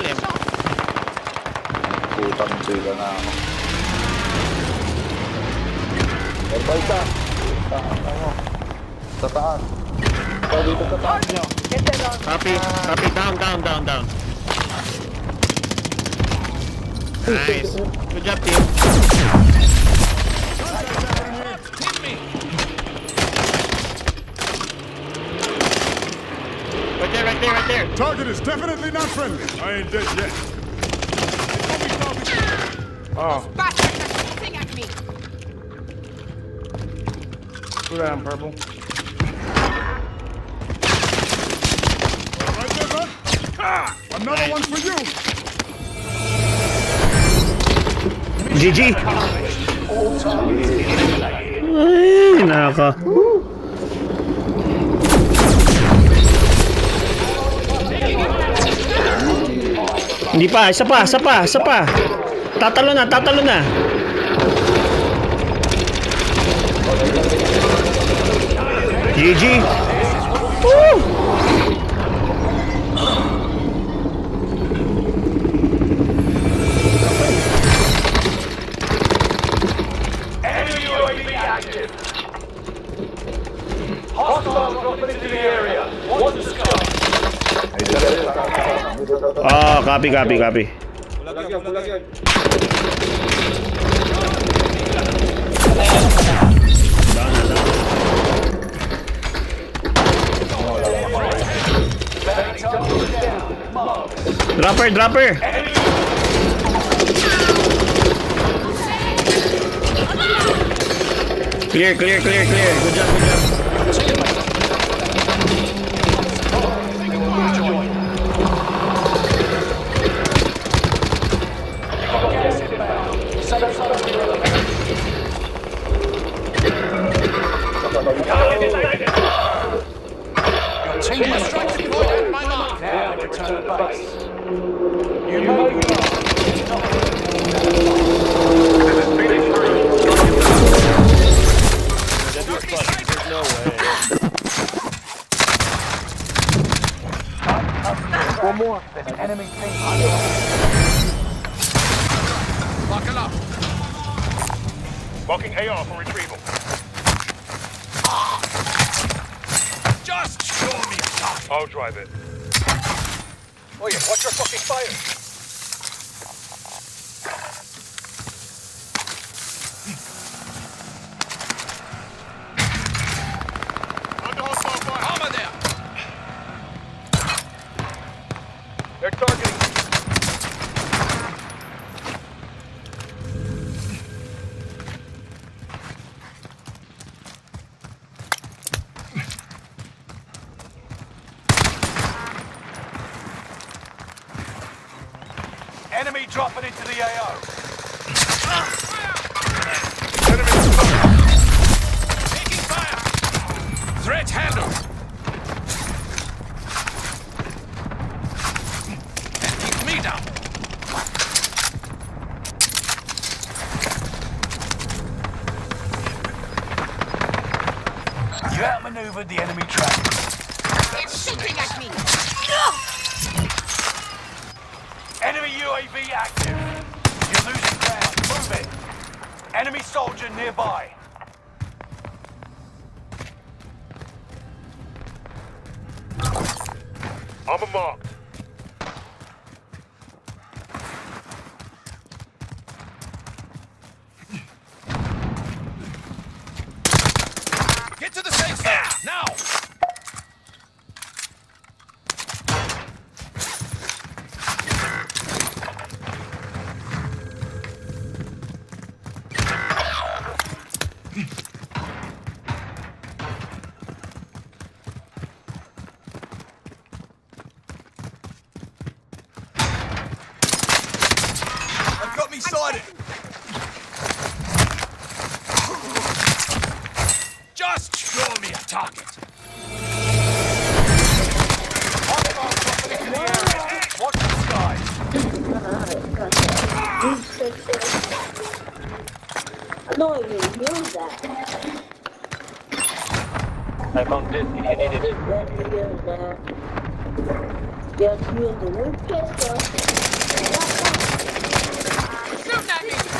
ilalim. Putang sila na ako. Meron pa isa. Taas ako. Sa taas. Ikaw dito sa taas nyo. Copy, copy, down, down, down, down. Nice. Good job, team. Target is definitely not friendly. I ain't dead yet. Oh, Bastards are shooting at me! who that on purple? Right there, bud. Ah, another one for you. GG! Ay, Hindi pa, isa pa, isa pa, isa pa. Tatalo na, tatalo na. GG! Oh, copy, copy, copy. Dropper, dropper! Clear, clear, clear, clear. Good job, good retrieval. Just show me a target. I'll drive it. Oh yeah, watch your fucking fire. Dropping into the AO. Enemy. Taking fire. Threat handled. And keep me down. You outmaneuvered the enemy trap. They're shooting at me! Enemy UAV active. You're losing ground. Move it. Enemy soldier nearby. I'm a Get got me sighted. Just show me a target. Watch the skies. No, you use that. I found this if you need it. Let use that. Yes, you do. We're pistol. Shooting at me. Oh my god. Got them! Just pin me!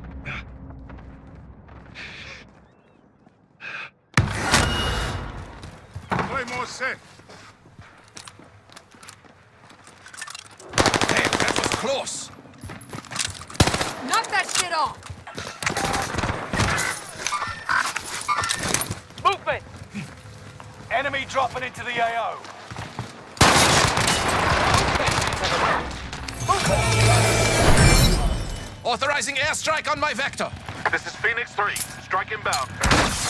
close. Knock that shit off. Movement! Enemy dropping into the AO. Authorizing airstrike on my vector. This is Phoenix 3. Strike inbound.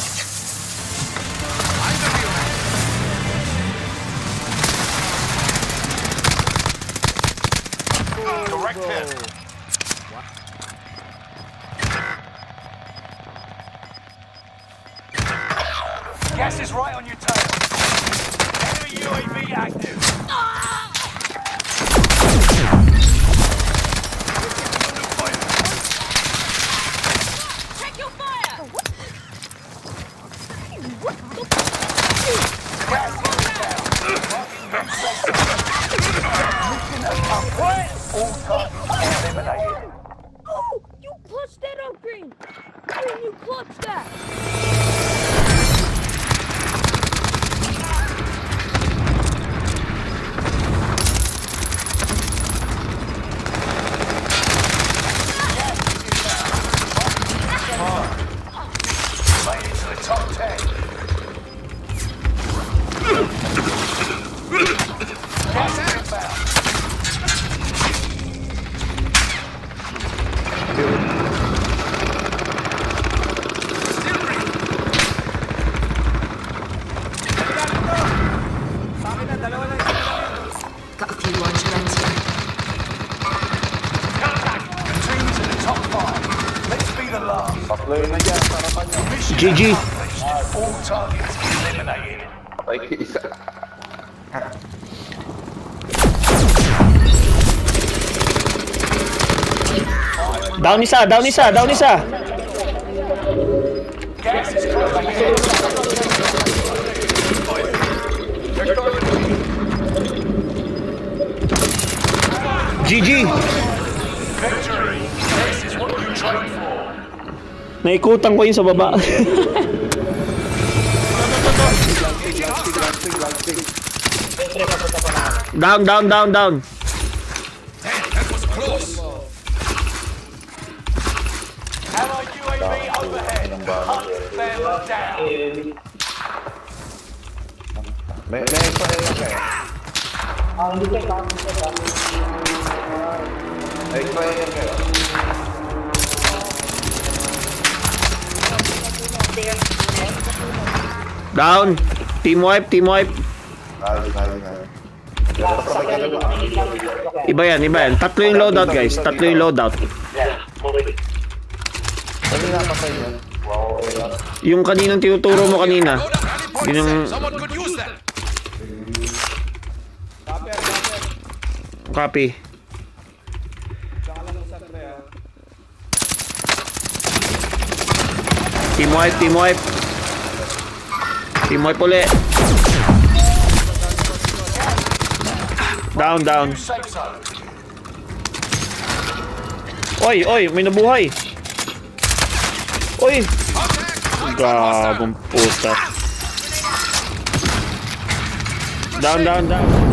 Direct hit. Gas is right on your tail. Enemy UAV active. Check your fire. Eliminated. Oh, you clutched that up, Green. Green, you clutched that. GG. All targets eliminated. Ay, isa. Down down down. GG. Victory. This is what you trained for. Naikutan ko yun sa baba. down, down, down, down. May may pa rin ako eh. Ah, hindi kayo. May pa rin. Down. Team wipe, team wipe. Iba yan, iba yan. Tatlo yung loadout guys. Tatlo yung loadout. Yung kaninang tinuturo mo kanina. Yung... Copy. Team wipe, team wipe. Team wipe uli. Down, down. Oy, oy, may nabuhay. Oy, gabong puta. Down, down, down.